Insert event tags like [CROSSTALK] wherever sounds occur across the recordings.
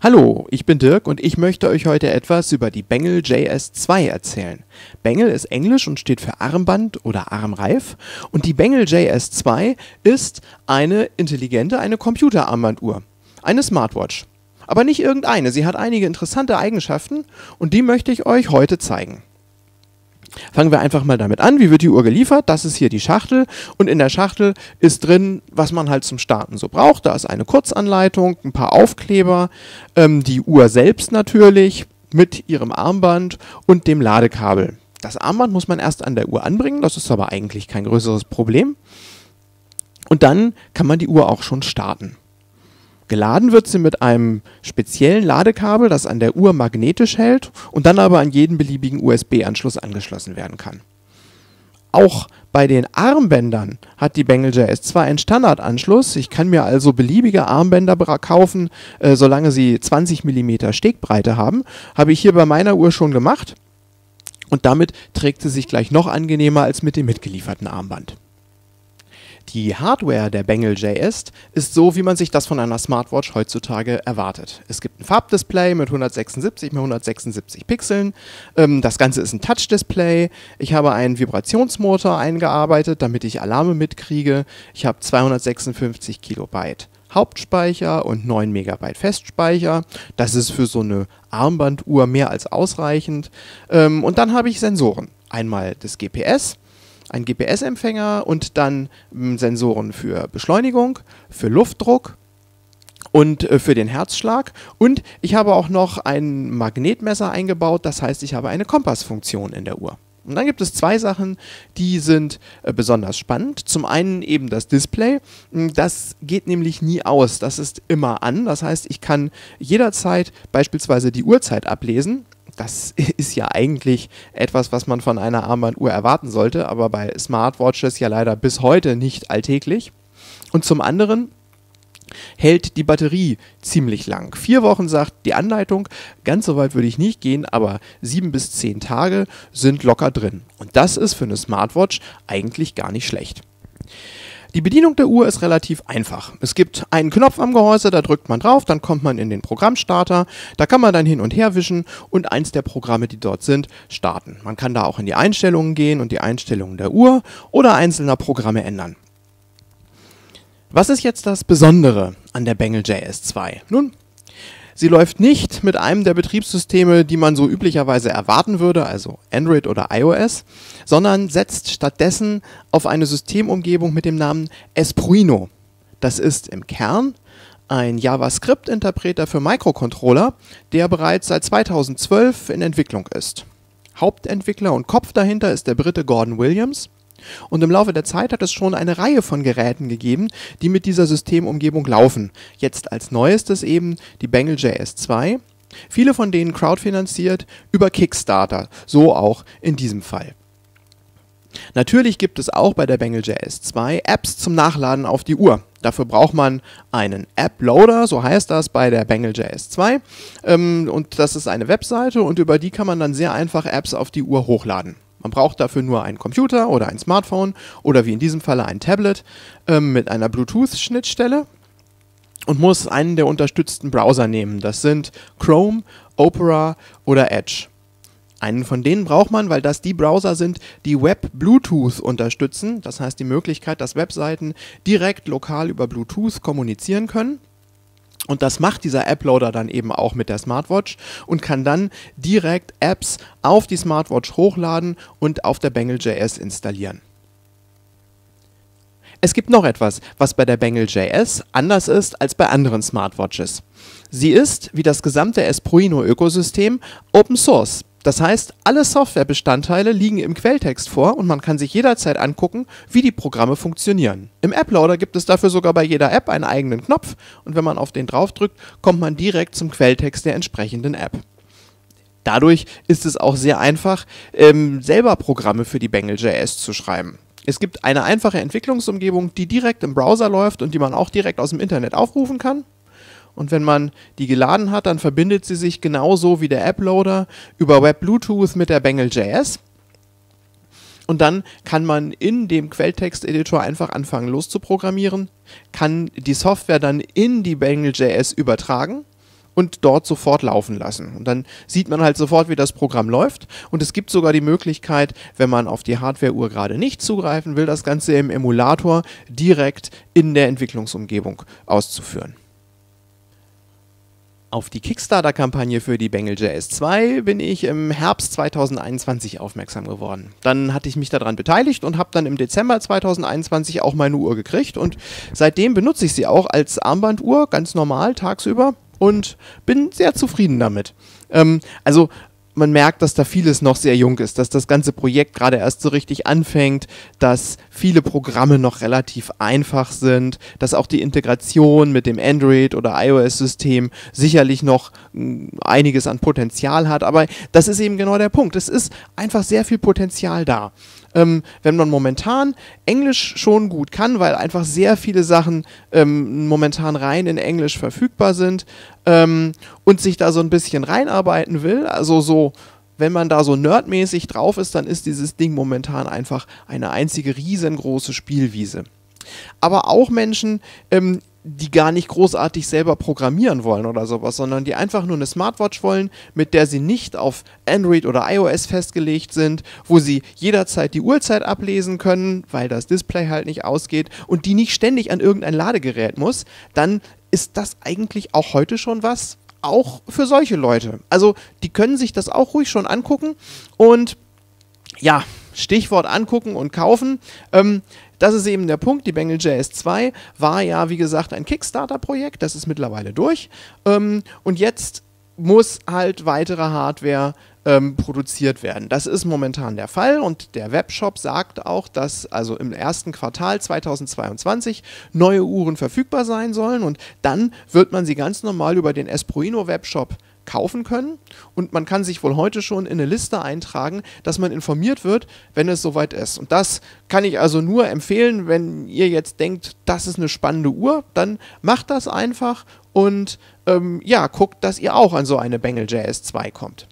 Hallo, ich bin Dirk und ich möchte euch heute etwas über die Bengal JS2 erzählen. Bengal ist Englisch und steht für Armband oder Armreif und die Bengal JS2 ist eine intelligente, eine Computerarmbanduhr, eine Smartwatch. Aber nicht irgendeine, sie hat einige interessante Eigenschaften und die möchte ich euch heute zeigen. Fangen wir einfach mal damit an. Wie wird die Uhr geliefert? Das ist hier die Schachtel und in der Schachtel ist drin, was man halt zum Starten so braucht. Da ist eine Kurzanleitung, ein paar Aufkleber, ähm, die Uhr selbst natürlich mit ihrem Armband und dem Ladekabel. Das Armband muss man erst an der Uhr anbringen, das ist aber eigentlich kein größeres Problem. Und dann kann man die Uhr auch schon starten. Geladen wird sie mit einem speziellen Ladekabel, das an der Uhr magnetisch hält und dann aber an jeden beliebigen USB-Anschluss angeschlossen werden kann. Auch bei den Armbändern hat die Bengal JS2 einen Standardanschluss. Ich kann mir also beliebige Armbänder kaufen, äh, solange sie 20 mm Stegbreite haben. Habe ich hier bei meiner Uhr schon gemacht. Und damit trägt sie sich gleich noch angenehmer als mit dem mitgelieferten Armband. Die Hardware der Bengal JS ist so, wie man sich das von einer Smartwatch heutzutage erwartet. Es gibt ein Farbdisplay mit 176 x 176 Pixeln. Ähm, das Ganze ist ein Touch-Display. Ich habe einen Vibrationsmotor eingearbeitet, damit ich Alarme mitkriege. Ich habe 256 Kilobyte. Hauptspeicher und 9 Megabyte Festspeicher. Das ist für so eine Armbanduhr mehr als ausreichend. Ähm, und dann habe ich Sensoren. Einmal das GPS, ein GPS-Empfänger und dann hm, Sensoren für Beschleunigung, für Luftdruck und äh, für den Herzschlag. Und ich habe auch noch ein Magnetmesser eingebaut, das heißt, ich habe eine Kompassfunktion in der Uhr. Und dann gibt es zwei Sachen, die sind äh, besonders spannend. Zum einen eben das Display. Hm, das geht nämlich nie aus. Das ist immer an. Das heißt, ich kann jederzeit beispielsweise die Uhrzeit ablesen das [LAUGHS] ist ja eigentlich etwas, was man von einer Armbanduhr erwarten sollte, aber bei Smartwatches ja leider bis heute nicht alltäglich. Und zum anderen hält die Batterie ziemlich lang. Vier Wochen sagt die Anleitung, ganz so weit würde ich nicht gehen, aber sieben bis zehn Tage sind locker drin. Und das ist für eine Smartwatch eigentlich gar nicht schlecht. Die Bedienung der Uhr ist relativ einfach. Es gibt einen Knopf am Gehäuse, da drückt man drauf, dann kommt man in den Programmstarter, da kann man dann hin und her wischen und eins der Programme, die dort sind, starten. Man kann da auch in die Einstellungen gehen und die Einstellungen der Uhr oder einzelner Programme ändern. Was ist jetzt das Besondere an der Bengal JS2? Nun, Sie läuft nicht mit einem der Betriebssysteme, die man so üblicherweise erwarten würde, also Android oder iOS, sondern setzt stattdessen auf eine Systemumgebung mit dem Namen Espruino. Das ist im Kern ein JavaScript-Interpreter für Microcontroller, der bereits seit 2012 in Entwicklung ist. Hauptentwickler und Kopf dahinter ist der Brite Gordon Williams und im Laufe der Zeit hat es schon eine Reihe von Geräten gegeben, die mit dieser Systemumgebung laufen. Jetzt als neuestes eben die Bengal JS2. Viele von denen crowdfinanziert über Kickstarter, so auch in diesem Fall. Natürlich gibt es auch bei der Bengal JS2 Apps zum Nachladen auf die Uhr. Dafür braucht man einen App-Loader, so heißt das bei der Bengal JS2. Ähm, und das ist eine Webseite und über die kann man dann sehr einfach Apps auf die Uhr hochladen. Man braucht dafür nur einen Computer oder ein Smartphone oder wie in diesem Falle ein Tablet ähm, mit einer Bluetooth-Schnittstelle und muss einen der unterstützten Browser nehmen. Das sind Chrome, Opera oder Edge. Einen von denen braucht man, weil das die Browser sind, die Web Bluetooth unterstützen. Das heißt die Möglichkeit, dass Webseiten direkt lokal über Bluetooth kommunizieren können. Und das macht dieser App-Loader dann eben auch mit der Smartwatch und kann dann direkt Apps auf die Smartwatch hochladen und auf der Bengal.js installieren. Es gibt noch etwas, was bei der Bengal.js anders ist als bei anderen Smartwatches. Sie ist, wie das gesamte Espruino-Ökosystem, Open Source. Das heißt, alle Softwarebestandteile liegen im Quelltext vor und man kann sich jederzeit angucken, wie die Programme funktionieren. Im App-Loader gibt es dafür sogar bei jeder App einen eigenen Knopf und wenn man auf den draufdrückt, kommt man direkt zum Quelltext der entsprechenden App. Dadurch ist es auch sehr einfach, ähm, selber Programme für die Bengal.js zu schreiben. Es gibt eine einfache Entwicklungsumgebung, die direkt im Browser läuft und die man auch direkt aus dem Internet aufrufen kann. Und wenn man die geladen hat, dann verbindet sie sich genauso wie der App-Loader über Web Bluetooth mit der Bengal.js. Und dann kann man in dem Quelltext-Editor einfach anfangen loszuprogrammieren, kann die Software dann in die Bengal.js übertragen und dort sofort laufen lassen. Und dann sieht man halt sofort, wie das Programm läuft. Und es gibt sogar die Möglichkeit, wenn man auf die Hardware-Uhr gerade nicht zugreifen will, das Ganze im Emulator direkt in der Entwicklungsumgebung auszuführen. Auf die Kickstarter-Kampagne für die Bengal JS2 bin ich im Herbst 2021 aufmerksam geworden. Dann hatte ich mich daran beteiligt und habe dann im Dezember 2021 auch meine Uhr gekriegt und seitdem benutze ich sie auch als Armbanduhr, ganz normal, tagsüber und bin sehr zufrieden damit. Ähm, also man merkt, dass da vieles noch sehr jung ist, dass das ganze Projekt gerade erst so richtig anfängt, dass viele Programme noch relativ einfach sind, dass auch die Integration mit dem Android- oder iOS-System sicherlich noch hm, einiges an Potenzial hat. Aber das ist eben genau der Punkt. Es ist einfach sehr viel Potenzial da ähm, wenn man momentan Englisch schon gut kann, weil einfach sehr viele Sachen ähm, momentan rein in Englisch verfügbar sind ähm, und sich da so ein bisschen reinarbeiten will, also so wenn man da so nerdmäßig drauf ist, dann ist dieses Ding momentan einfach eine einzige riesengroße Spielwiese. Aber auch Menschen, ähm, die gar nicht großartig selber programmieren wollen oder sowas, sondern die einfach nur eine Smartwatch wollen, mit der sie nicht auf Android oder iOS festgelegt sind, wo sie jederzeit die Uhrzeit ablesen können, weil das Display halt nicht ausgeht und die nicht ständig an irgendein Ladegerät muss, dann ist das eigentlich auch heute schon was, auch für solche Leute. Also die können sich das auch ruhig schon angucken und ja, Stichwort angucken und kaufen. Ähm, das ist eben der Punkt. Die Bengal JS2 war ja, wie gesagt, ein Kickstarter-Projekt. Das ist mittlerweile durch. Ähm, und jetzt muss halt weitere Hardware ähm, produziert werden. Das ist momentan der Fall und der Webshop sagt auch, dass also im ersten Quartal 2022 neue Uhren verfügbar sein sollen und dann wird man sie ganz normal über den Esproino Webshop kaufen können und man kann sich wohl heute schon in eine Liste eintragen, dass man informiert wird, wenn es soweit ist. Und das kann ich also nur empfehlen, wenn ihr jetzt denkt, das ist eine spannende Uhr, dann macht das einfach und ähm, ja, guckt, dass ihr auch an so eine Bengal JS2 kommt.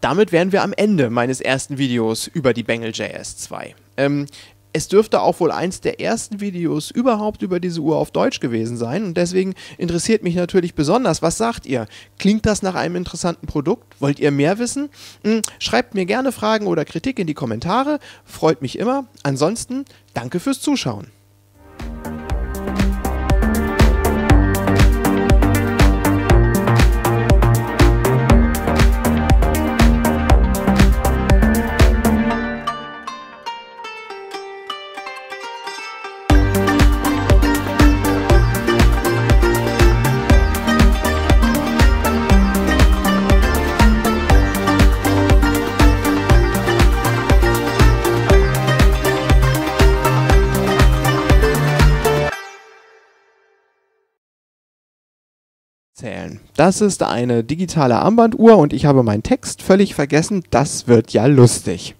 Damit wären wir am Ende meines ersten Videos über die Bengal JS2. Ähm, es dürfte auch wohl eins der ersten Videos überhaupt über diese Uhr auf Deutsch gewesen sein und deswegen interessiert mich natürlich besonders, was sagt ihr? Klingt das nach einem interessanten Produkt? Wollt ihr mehr wissen? Hm, schreibt mir gerne Fragen oder Kritik in die Kommentare, freut mich immer. Ansonsten danke fürs Zuschauen. Zählen. Das ist eine digitale Armbanduhr und ich habe meinen Text völlig vergessen. Das wird ja lustig.